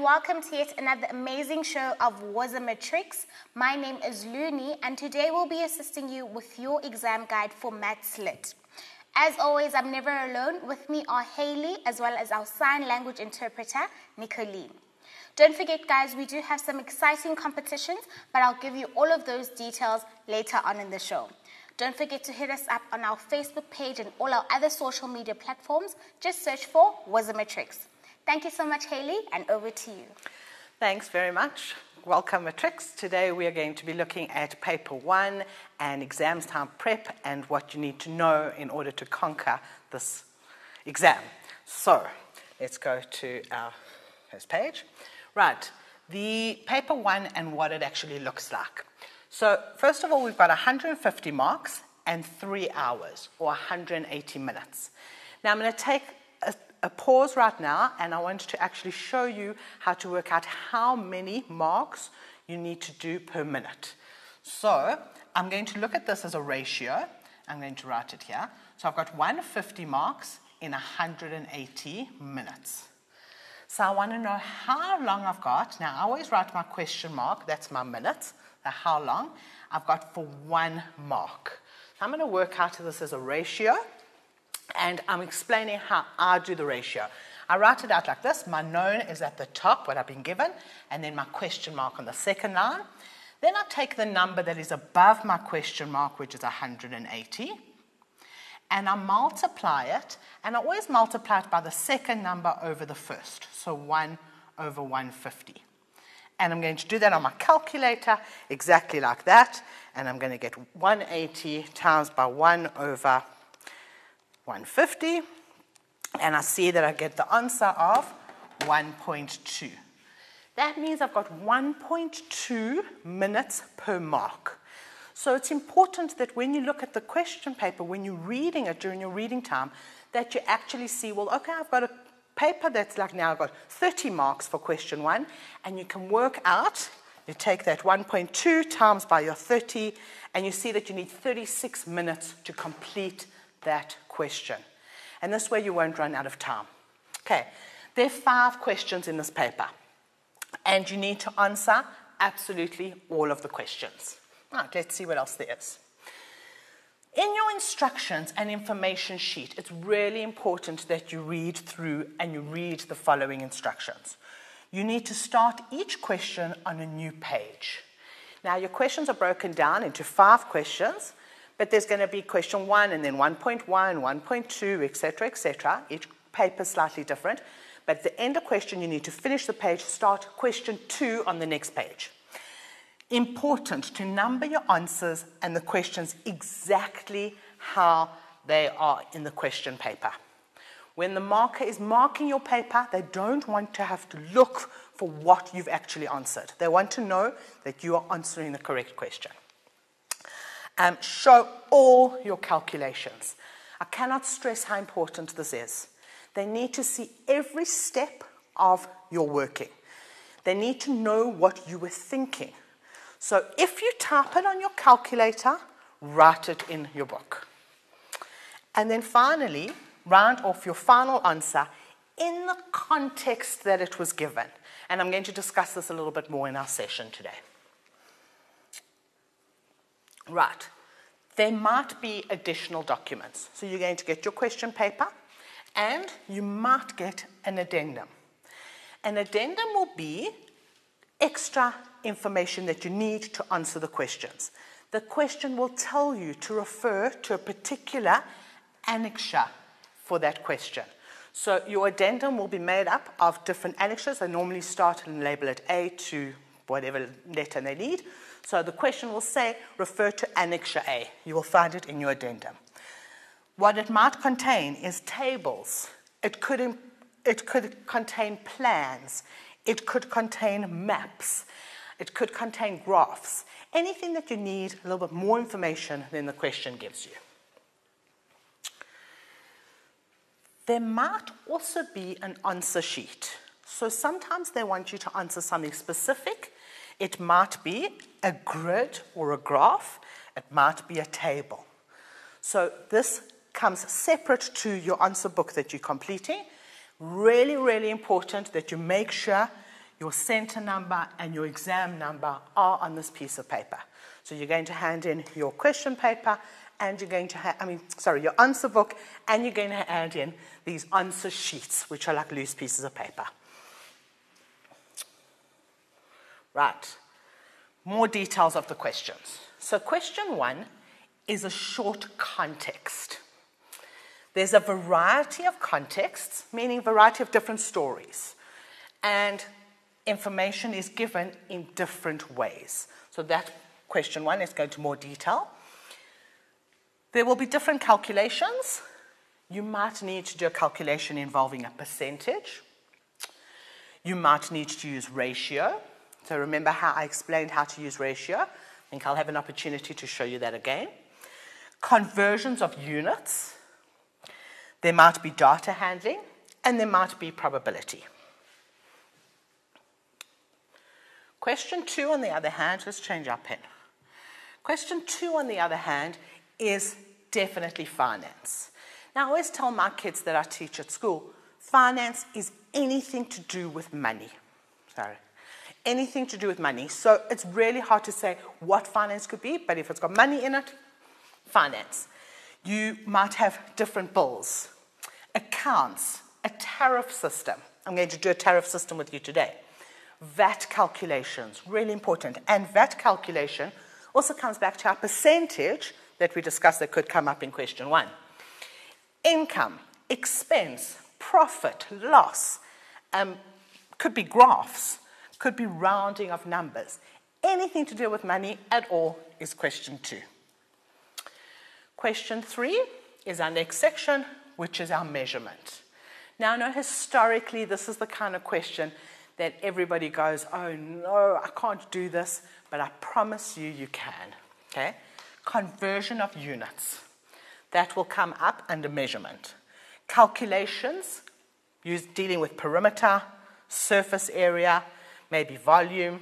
welcome to yet another amazing show of Wazimatrix. My name is Looney, and today we'll be assisting you with your exam guide for Maths Lit. As always, I'm never alone. With me are Haley, as well as our sign language interpreter, Nicolene. Don't forget, guys, we do have some exciting competitions, but I'll give you all of those details later on in the show. Don't forget to hit us up on our Facebook page and all our other social media platforms. Just search for Wazimatrix. Thank you so much, Haley, and over to you. Thanks very much. Welcome, Matrix. Today we are going to be looking at paper one and exams time prep and what you need to know in order to conquer this exam. So let's go to our first page. Right, the paper one and what it actually looks like. So, first of all, we've got 150 marks and three hours or 180 minutes. Now, I'm going to take a pause right now and I want to actually show you how to work out how many marks you need to do per minute. So I'm going to look at this as a ratio. I'm going to write it here. So I've got 150 marks in 180 minutes. So I want to know how long I've got. Now I always write my question mark, that's my minutes, how long I've got for one mark. I'm going to work out this as a ratio and I'm explaining how I do the ratio. I write it out like this. My known is at the top, what I've been given, and then my question mark on the second line. Then I take the number that is above my question mark, which is 180, and I multiply it, and I always multiply it by the second number over the first, so 1 over 150. And I'm going to do that on my calculator exactly like that, and I'm going to get 180 times by 1 over 150, and I see that I get the answer of 1.2. That means I've got 1.2 minutes per mark. So it's important that when you look at the question paper, when you're reading it during your reading time, that you actually see, well, okay, I've got a paper that's like now I've got 30 marks for question one, and you can work out, you take that 1.2 times by your 30, and you see that you need 36 minutes to complete that question. And this way you won't run out of time. Okay, there are five questions in this paper, and you need to answer absolutely all of the questions. Right, let's see what else there is. In your instructions and information sheet, it's really important that you read through and you read the following instructions. You need to start each question on a new page. Now, your questions are broken down into five questions, but there's going to be question one and then 1.1, 1.2, etc., etc. Each paper is slightly different. But at the end of question, you need to finish the page, start question two on the next page. Important to number your answers and the questions exactly how they are in the question paper. When the marker is marking your paper, they don't want to have to look for what you've actually answered. They want to know that you are answering the correct question. Um, show all your calculations. I cannot stress how important this is. They need to see every step of your working. They need to know what you were thinking. So if you type it on your calculator, write it in your book. And then finally, round off your final answer in the context that it was given. And I'm going to discuss this a little bit more in our session today. Right. There might be additional documents. So you're going to get your question paper and you might get an addendum. An addendum will be extra information that you need to answer the questions. The question will tell you to refer to a particular annexure for that question. So your addendum will be made up of different annexures. They normally start and label it A to whatever letter they need. So the question will say, refer to Annexure A. You will find it in your addendum. What it might contain is tables. It could, it could contain plans. It could contain maps. It could contain graphs. Anything that you need a little bit more information than the question gives you. There might also be an answer sheet. So sometimes they want you to answer something specific it might be a grid or a graph, it might be a table. So this comes separate to your answer book that you're completing. Really, really important that you make sure your center number, and your exam number are on this piece of paper. So you're going to hand in your question paper and you're going to have, I mean, sorry, your answer book, and you're going to add in these answer sheets, which are like loose pieces of paper. Right. More details of the questions. So, question one is a short context. There's a variety of contexts, meaning variety of different stories. And information is given in different ways. So that question one is going to more detail. There will be different calculations. You might need to do a calculation involving a percentage. You might need to use ratio. So remember how I explained how to use ratio. I think I'll have an opportunity to show you that again. Conversions of units. There might be data handling, and there might be probability. Question two, on the other hand, let's change our pen. Question two, on the other hand, is definitely finance. Now, I always tell my kids that I teach at school finance is anything to do with money. Sorry. Anything to do with money. So it's really hard to say what finance could be, but if it's got money in it, finance. You might have different bills, accounts, a tariff system. I'm going to do a tariff system with you today. VAT calculations, really important. And VAT calculation also comes back to our percentage that we discussed that could come up in question one. Income, expense, profit, loss, um, could be graphs, could be rounding of numbers. Anything to do with money at all is question two. Question three is our next section, which is our measurement. Now, I know historically this is the kind of question that everybody goes, oh no, I can't do this, but I promise you, you can. Okay? Conversion of units. That will come up under measurement. Calculations, use, dealing with perimeter, surface area, maybe volume.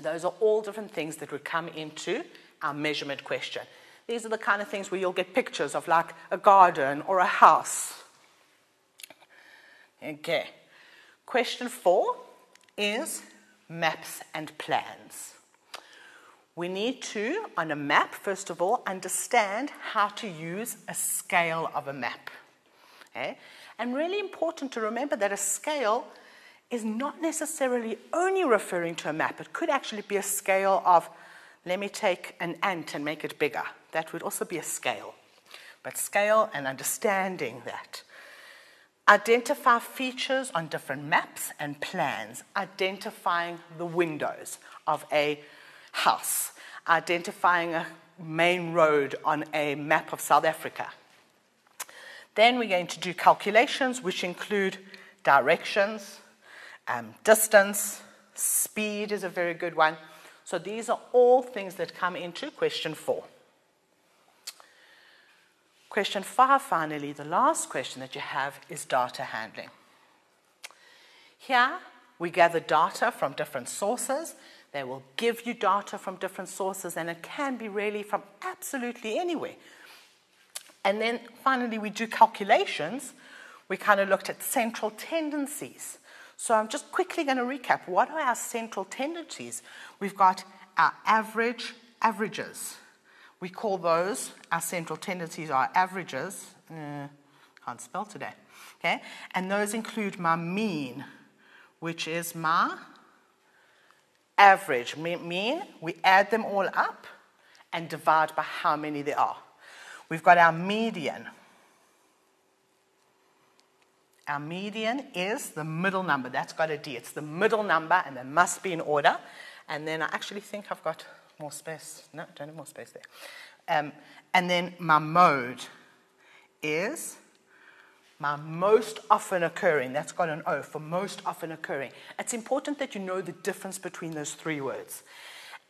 Those are all different things that would come into our measurement question. These are the kind of things where you'll get pictures of like a garden or a house. Okay. Question four is maps and plans. We need to, on a map, first of all, understand how to use a scale of a map. Okay? And really important to remember that a scale is not necessarily only referring to a map. It could actually be a scale of, let me take an ant and make it bigger. That would also be a scale. But scale and understanding that. Identify features on different maps and plans, identifying the windows of a house, identifying a main road on a map of South Africa. Then we're going to do calculations which include directions, um, distance, speed is a very good one. So these are all things that come into question four. Question five, finally, the last question that you have is data handling. Here, we gather data from different sources. They will give you data from different sources, and it can be really from absolutely anywhere. And then finally, we do calculations. We kind of looked at central tendencies. So I'm just quickly going to recap. What are our central tendencies? We've got our average averages. We call those our central tendencies, our averages. Uh, can't spell today. Okay? And those include my mean, which is my average. Mean, we add them all up and divide by how many there are. We've got our median. Our median is the middle number. That's got a D. It's the middle number, and they must be in order. And then I actually think I've got more space. No, don't have more space there. Um, and then my mode is my most often occurring. That's got an O for most often occurring. It's important that you know the difference between those three words.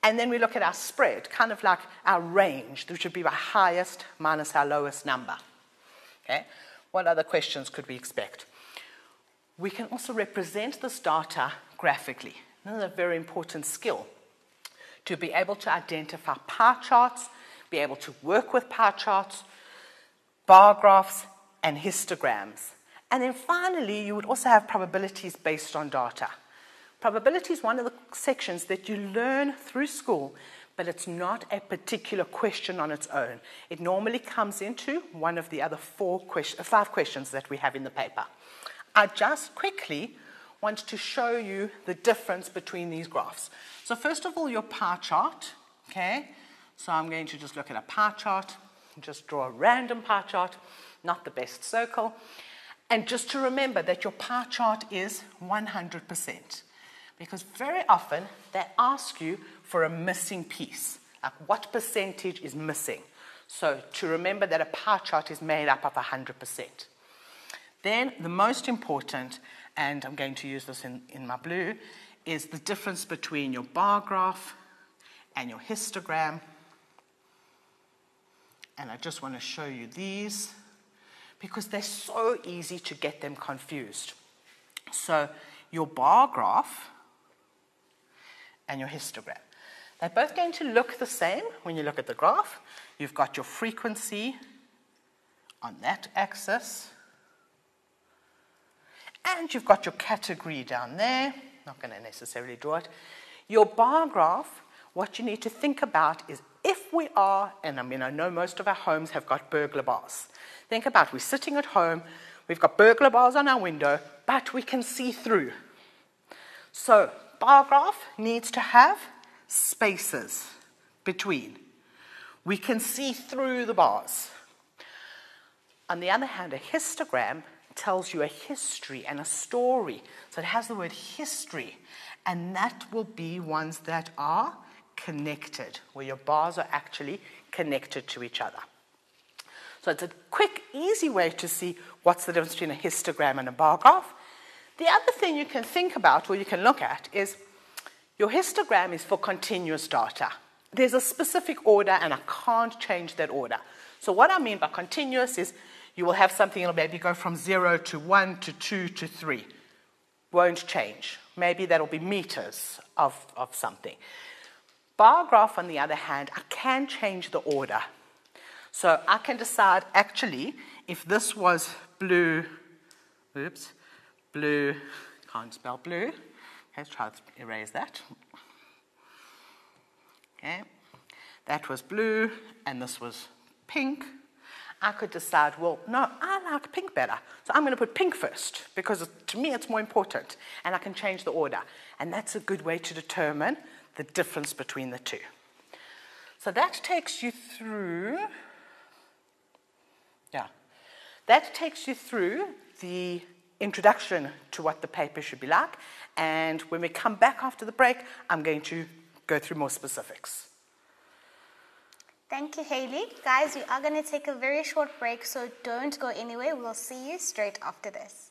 And then we look at our spread, kind of like our range, which would be our highest minus our lowest number. Okay? What other questions could we expect? We can also represent this data graphically. This is a very important skill to be able to identify pie charts, be able to work with pie charts, bar graphs, and histograms. And then finally, you would also have probabilities based on data. Probability is one of the sections that you learn through school, but it's not a particular question on its own. It normally comes into one of the other four question, five questions that we have in the paper. I just quickly want to show you the difference between these graphs. So first of all, your pie chart, okay? So I'm going to just look at a pie chart, just draw a random pie chart, not the best circle. And just to remember that your pie chart is 100%. Because very often they ask you for a missing piece. Like what percentage is missing? So to remember that a pie chart is made up of 100%. Then the most important, and I'm going to use this in, in my blue, is the difference between your bar graph and your histogram. And I just want to show you these because they're so easy to get them confused. So your bar graph and your histogram. They're both going to look the same when you look at the graph. You've got your frequency on that axis and you've got your category down there. Not going to necessarily draw it. Your bar graph, what you need to think about is if we are, and I mean, I know most of our homes have got burglar bars. Think about we're sitting at home, we've got burglar bars on our window, but we can see through. So, bar graph needs to have spaces between. We can see through the bars. On the other hand, a histogram tells you a history and a story. So it has the word history, and that will be ones that are connected, where your bars are actually connected to each other. So it's a quick, easy way to see what's the difference between a histogram and a bar graph. The other thing you can think about or you can look at is your histogram is for continuous data. There's a specific order and I can't change that order. So what I mean by continuous is you will have something that'll maybe go from zero to one to two to three. Won't change. Maybe that'll be meters of, of something. Bar graph, on the other hand, I can change the order. So I can decide actually if this was blue, oops, blue, can't spell blue. Let's try to erase that. Okay, that was blue and this was pink. I could decide, well, no, I like pink better. So I'm going to put pink first because to me it's more important and I can change the order. And that's a good way to determine the difference between the two. So that takes you through, yeah, that takes you through the introduction to what the paper should be like. And when we come back after the break, I'm going to go through more specifics. Thank you, Haley. Guys, we are going to take a very short break, so don't go anywhere. We'll see you straight after this.